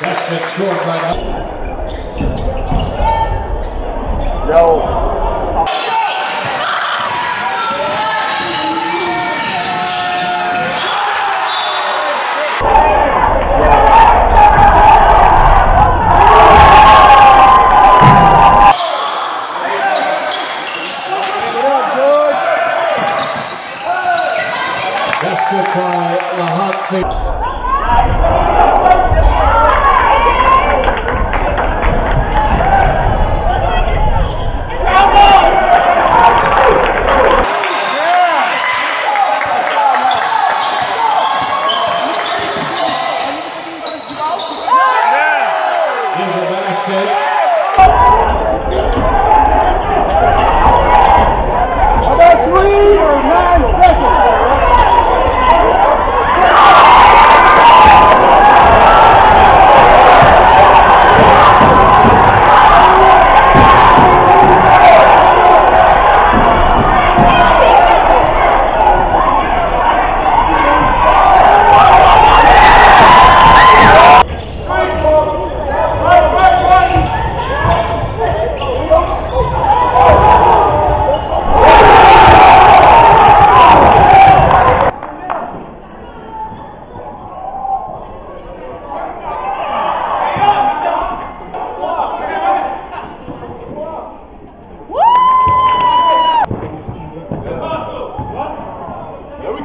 That's been scored by. Yo. That's good by Lahat. The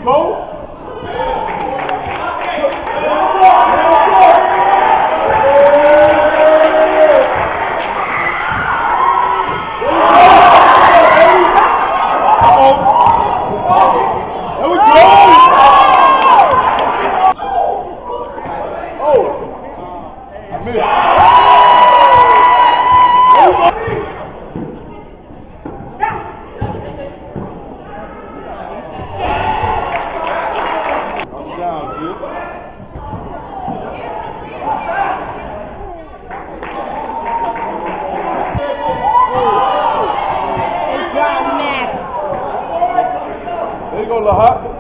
Gol! Lahat.